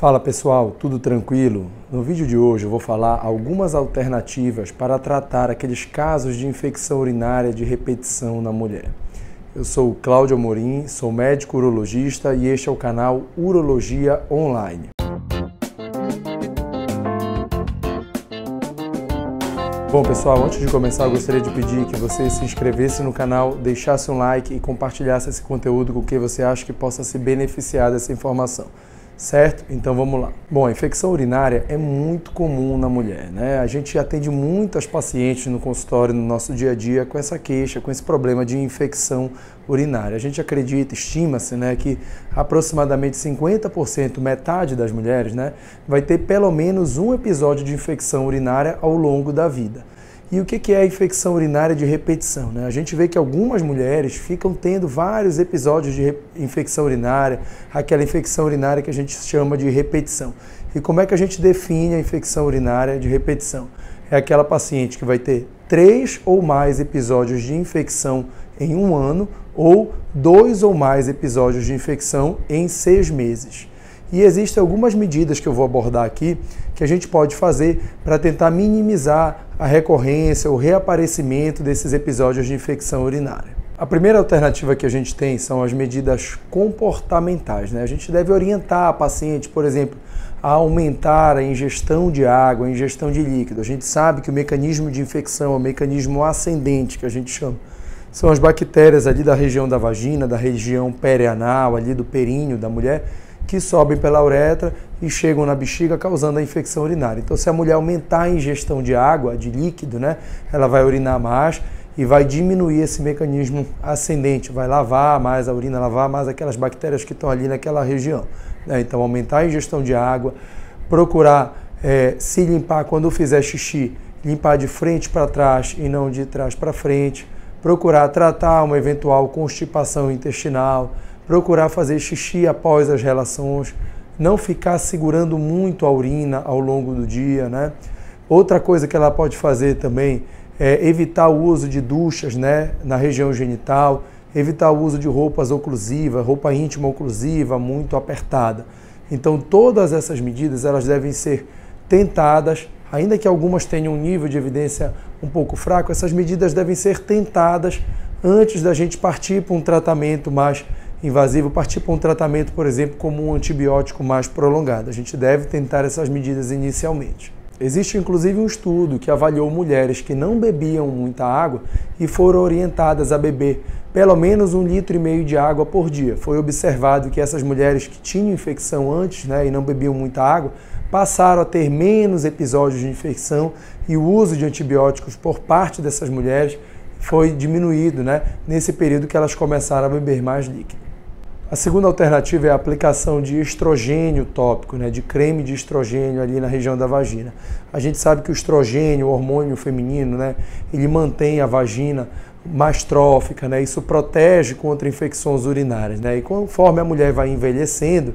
Fala pessoal, tudo tranquilo? No vídeo de hoje eu vou falar algumas alternativas para tratar aqueles casos de infecção urinária de repetição na mulher. Eu sou o Cláudio Amorim, sou médico urologista e este é o canal Urologia Online. Bom pessoal, antes de começar eu gostaria de pedir que você se inscrevesse no canal, deixasse um like e compartilhasse esse conteúdo com quem você acha que possa se beneficiar dessa informação certo? Então vamos lá. Bom, a infecção urinária é muito comum na mulher, né? A gente atende muitas pacientes no consultório no nosso dia a dia com essa queixa, com esse problema de infecção urinária. A gente acredita, estima-se, né, que aproximadamente 50%, metade das mulheres, né, vai ter pelo menos um episódio de infecção urinária ao longo da vida. E o que é a infecção urinária de repetição? Né? A gente vê que algumas mulheres ficam tendo vários episódios de infecção urinária, aquela infecção urinária que a gente chama de repetição. E como é que a gente define a infecção urinária de repetição? É aquela paciente que vai ter três ou mais episódios de infecção em um ano ou dois ou mais episódios de infecção em seis meses. E existem algumas medidas que eu vou abordar aqui que a gente pode fazer para tentar minimizar a recorrência, o reaparecimento desses episódios de infecção urinária. A primeira alternativa que a gente tem são as medidas comportamentais. Né? A gente deve orientar a paciente, por exemplo, a aumentar a ingestão de água, a ingestão de líquido. A gente sabe que o mecanismo de infecção o mecanismo ascendente, que a gente chama. São as bactérias ali da região da vagina, da região perianal, ali do períneo da mulher, que sobem pela uretra e chegam na bexiga causando a infecção urinária. Então, se a mulher aumentar a ingestão de água, de líquido, né, ela vai urinar mais e vai diminuir esse mecanismo ascendente, vai lavar mais a urina, lavar mais aquelas bactérias que estão ali naquela região. Né? Então, aumentar a ingestão de água, procurar é, se limpar quando fizer xixi, limpar de frente para trás e não de trás para frente, procurar tratar uma eventual constipação intestinal procurar fazer xixi após as relações, não ficar segurando muito a urina ao longo do dia, né? Outra coisa que ela pode fazer também é evitar o uso de duchas, né, na região genital, evitar o uso de roupas oclusivas, roupa íntima oclusiva muito apertada. Então todas essas medidas elas devem ser tentadas, ainda que algumas tenham um nível de evidência um pouco fraco, essas medidas devem ser tentadas antes da gente partir para um tratamento mais invasivo partir para um tratamento, por exemplo, como um antibiótico mais prolongado. A gente deve tentar essas medidas inicialmente. Existe inclusive um estudo que avaliou mulheres que não bebiam muita água e foram orientadas a beber pelo menos um litro e meio de água por dia. Foi observado que essas mulheres que tinham infecção antes né, e não bebiam muita água passaram a ter menos episódios de infecção e o uso de antibióticos por parte dessas mulheres foi diminuído né, nesse período que elas começaram a beber mais líquido. A segunda alternativa é a aplicação de estrogênio tópico, né, de creme de estrogênio ali na região da vagina. A gente sabe que o estrogênio, o hormônio feminino, né, ele mantém a vagina mais trófica, né, isso protege contra infecções urinárias. Né, e conforme a mulher vai envelhecendo,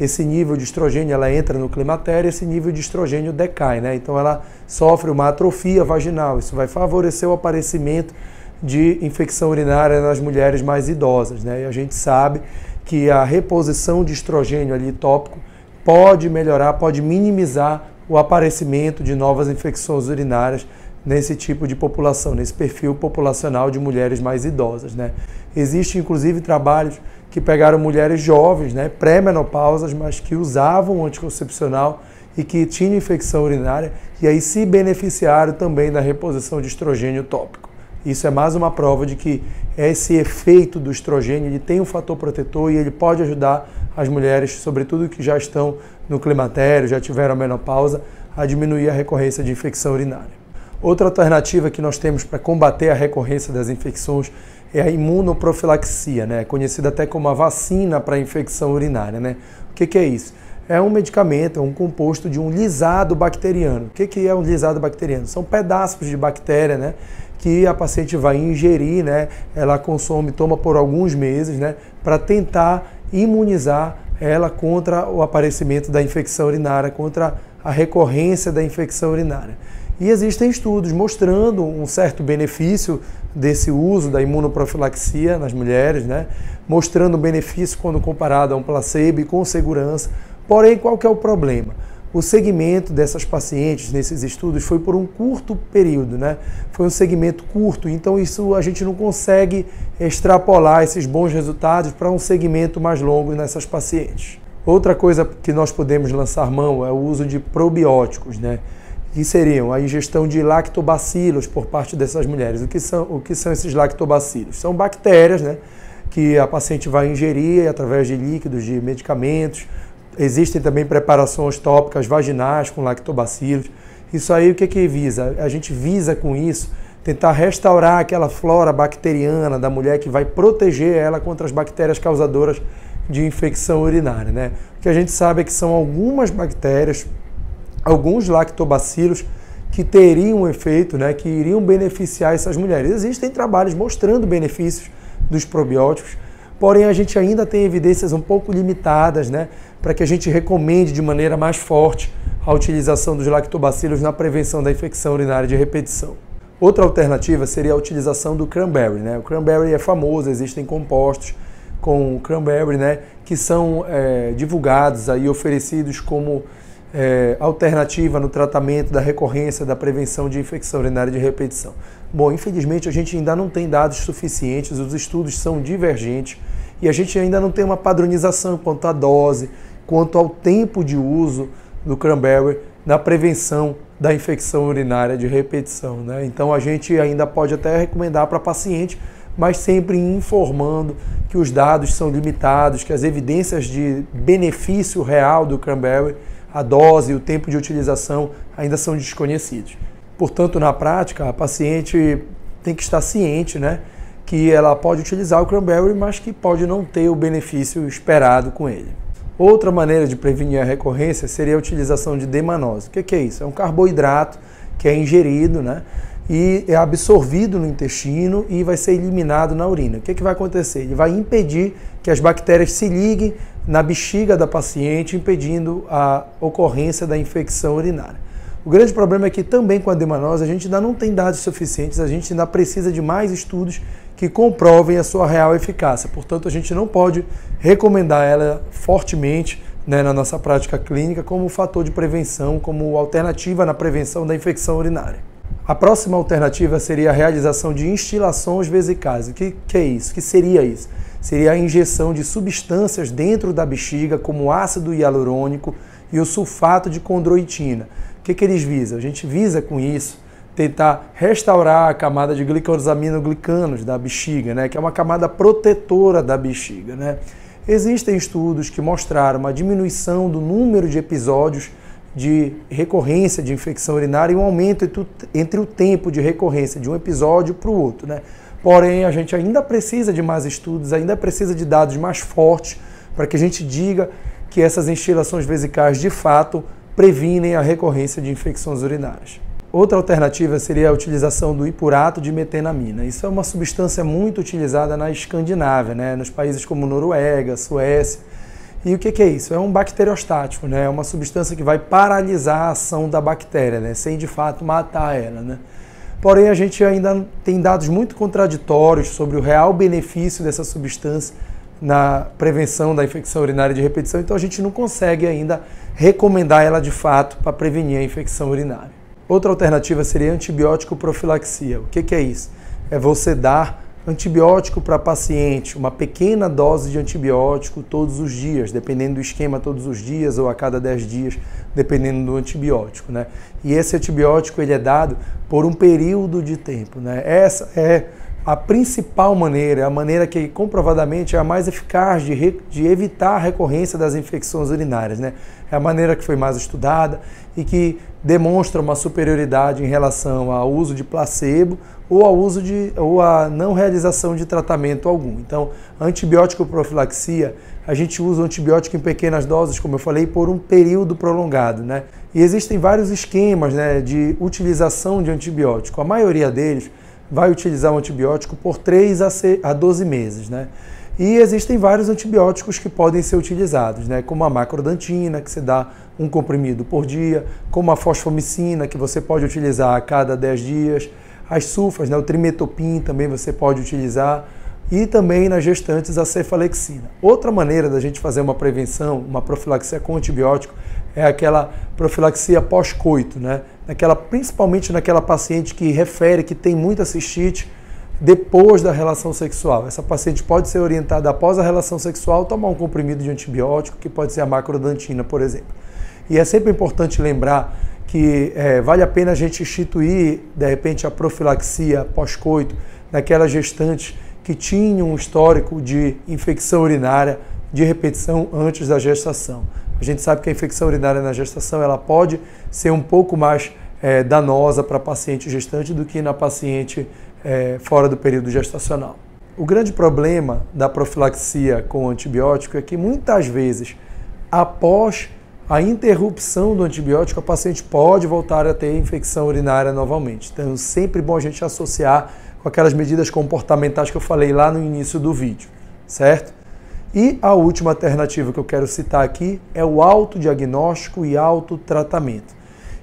esse nível de estrogênio ela entra no climatério, esse nível de estrogênio decai, né? Então ela sofre uma atrofia vaginal. Isso vai favorecer o aparecimento de infecção urinária nas mulheres mais idosas, né? E a gente sabe que a reposição de estrogênio ali tópico pode melhorar, pode minimizar o aparecimento de novas infecções urinárias nesse tipo de população, nesse perfil populacional de mulheres mais idosas. Né? Existem inclusive trabalhos que pegaram mulheres jovens, né, pré-menopausas, mas que usavam o anticoncepcional e que tinham infecção urinária e aí se beneficiaram também da reposição de estrogênio tópico. Isso é mais uma prova de que esse efeito do estrogênio ele tem um fator protetor e ele pode ajudar as mulheres, sobretudo que já estão no climatério, já tiveram a menopausa, a diminuir a recorrência de infecção urinária. Outra alternativa que nós temos para combater a recorrência das infecções é a imunoprofilaxia, né? conhecida até como a vacina para a infecção urinária. Né? O que, que é isso? É um medicamento, é um composto de um lisado bacteriano. O que, é um lisado bacteriano? São pedaços de bactéria, né? que a paciente vai ingerir, né? Ela consome, toma por alguns meses, né? Para tentar imunizar ela contra o aparecimento da infecção urinária, contra a recorrência da infecção urinária. E existem estudos mostrando um certo benefício desse uso da imunoprofilaxia nas mulheres, né? mostrando benefício quando comparado a um placebo e com segurança, Porém, qual que é o problema? O segmento dessas pacientes nesses estudos foi por um curto período, né? Foi um segmento curto, então isso a gente não consegue extrapolar esses bons resultados para um segmento mais longo nessas pacientes. Outra coisa que nós podemos lançar mão é o uso de probióticos, né? Que seriam a ingestão de lactobacilos por parte dessas mulheres. O que são, o que são esses lactobacilos? São bactérias, né? Que a paciente vai ingerir através de líquidos, de medicamentos, Existem também preparações tópicas vaginais com lactobacilos. Isso aí o que, que visa? A gente visa com isso tentar restaurar aquela flora bacteriana da mulher que vai proteger ela contra as bactérias causadoras de infecção urinária. Né? O que a gente sabe é que são algumas bactérias, alguns lactobacilos que teriam um efeito, né, que iriam beneficiar essas mulheres. Existem trabalhos mostrando benefícios dos probióticos, porém a gente ainda tem evidências um pouco limitadas, né, para que a gente recomende de maneira mais forte a utilização dos lactobacilos na prevenção da infecção urinária de repetição. Outra alternativa seria a utilização do cranberry. Né? O cranberry é famoso, existem compostos com cranberry né, que são é, divulgados e oferecidos como é, alternativa no tratamento da recorrência da prevenção de infecção urinária de repetição. Bom, infelizmente a gente ainda não tem dados suficientes, os estudos são divergentes e a gente ainda não tem uma padronização quanto à dose, quanto ao tempo de uso do cranberry na prevenção da infecção urinária de repetição. Né? Então a gente ainda pode até recomendar para paciente, mas sempre informando que os dados são limitados, que as evidências de benefício real do cranberry, a dose e o tempo de utilização ainda são desconhecidos. Portanto, na prática, a paciente tem que estar ciente, né? que ela pode utilizar o cranberry, mas que pode não ter o benefício esperado com ele. Outra maneira de prevenir a recorrência seria a utilização de demanose. O que é isso? É um carboidrato que é ingerido né, e é absorvido no intestino e vai ser eliminado na urina. O que, é que vai acontecer? Ele vai impedir que as bactérias se liguem na bexiga da paciente, impedindo a ocorrência da infecção urinária. O grande problema é que também com a demanose a gente ainda não tem dados suficientes, a gente ainda precisa de mais estudos que comprovem a sua real eficácia. Portanto, a gente não pode recomendar ela fortemente né, na nossa prática clínica como fator de prevenção, como alternativa na prevenção da infecção urinária. A próxima alternativa seria a realização de instilações vesicais. O que, que é isso? O que seria isso? Seria a injeção de substâncias dentro da bexiga, como ácido hialurônico e o sulfato de condroitina que, que eles visam? A gente visa com isso tentar restaurar a camada de glicosaminoglicanos da bexiga, né, que é uma camada protetora da bexiga. Né? Existem estudos que mostraram uma diminuição do número de episódios de recorrência de infecção urinária e um aumento entre o tempo de recorrência de um episódio para o outro. Né? Porém, a gente ainda precisa de mais estudos, ainda precisa de dados mais fortes para que a gente diga que essas instilações vesicais de fato previnem a recorrência de infecções urinárias. Outra alternativa seria a utilização do hipurato de metenamina. Isso é uma substância muito utilizada na Escandinávia, né? nos países como Noruega, Suécia. E o que é isso? É um bacteriostático, né? é uma substância que vai paralisar a ação da bactéria, né? sem de fato matar ela. Né? Porém, a gente ainda tem dados muito contraditórios sobre o real benefício dessa substância na prevenção da infecção urinária de repetição, então a gente não consegue ainda recomendar ela de fato para prevenir a infecção urinária. Outra alternativa seria antibiótico profilaxia. O que, que é isso? É você dar antibiótico para paciente, uma pequena dose de antibiótico todos os dias, dependendo do esquema todos os dias ou a cada 10 dias, dependendo do antibiótico, né? E esse antibiótico ele é dado por um período de tempo, né? Essa é a principal maneira, a maneira que comprovadamente é a mais eficaz de, re, de evitar a recorrência das infecções urinárias. Né? É a maneira que foi mais estudada e que demonstra uma superioridade em relação ao uso de placebo ou ao uso de ou a não realização de tratamento algum. Então, antibiótico profilaxia, a gente usa o antibiótico em pequenas doses, como eu falei, por um período prolongado, né? E existem vários esquemas, né, de utilização de antibiótico. A maioria deles vai utilizar um antibiótico por 3 a 12 meses, né? E existem vários antibióticos que podem ser utilizados, né? como a macrodantina, que se dá um comprimido por dia, como a fosfomicina, que você pode utilizar a cada 10 dias, as sulfas, né? o trimetopim também você pode utilizar, e também nas gestantes a cefalexina. Outra maneira da gente fazer uma prevenção, uma profilaxia com antibiótico, é aquela profilaxia pós-coito, né? Naquela, principalmente naquela paciente que refere que tem muita cistite depois da relação sexual. Essa paciente pode ser orientada após a relação sexual tomar um comprimido de antibiótico, que pode ser a macrodantina, por exemplo. E é sempre importante lembrar que é, vale a pena a gente instituir, de repente, a profilaxia pós-coito naquelas gestantes que tinham um histórico de infecção urinária de repetição antes da gestação. A gente sabe que a infecção urinária na gestação ela pode ser um pouco mais é, danosa para a paciente gestante do que na paciente é, fora do período gestacional. O grande problema da profilaxia com antibiótico é que muitas vezes, após a interrupção do antibiótico, a paciente pode voltar a ter infecção urinária novamente. Então, é sempre bom a gente associar com aquelas medidas comportamentais que eu falei lá no início do vídeo, certo? E a última alternativa que eu quero citar aqui é o autodiagnóstico e autotratamento.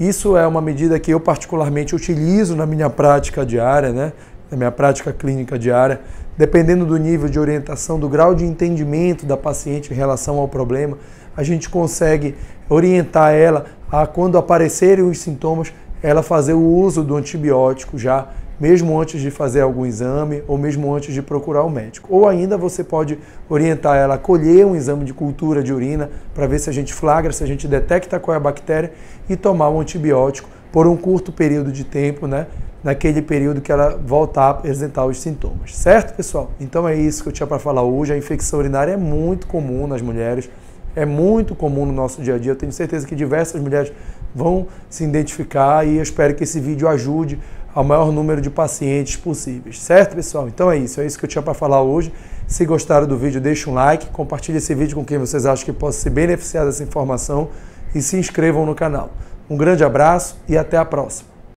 Isso é uma medida que eu particularmente utilizo na minha prática diária, né? na minha prática clínica diária, dependendo do nível de orientação, do grau de entendimento da paciente em relação ao problema, a gente consegue orientar ela a quando aparecerem os sintomas, ela fazer o uso do antibiótico já mesmo antes de fazer algum exame ou mesmo antes de procurar o médico. Ou ainda você pode orientar ela a colher um exame de cultura de urina para ver se a gente flagra, se a gente detecta qual é a bactéria e tomar um antibiótico por um curto período de tempo, né? Naquele período que ela voltar a apresentar os sintomas. Certo, pessoal? Então é isso que eu tinha para falar hoje. A infecção urinária é muito comum nas mulheres, é muito comum no nosso dia a dia. Eu tenho certeza que diversas mulheres vão se identificar e eu espero que esse vídeo ajude ao maior número de pacientes possíveis. Certo, pessoal? Então é isso, é isso que eu tinha para falar hoje. Se gostaram do vídeo, deixe um like, compartilhe esse vídeo com quem vocês acham que possa se beneficiar dessa informação e se inscrevam no canal. Um grande abraço e até a próxima.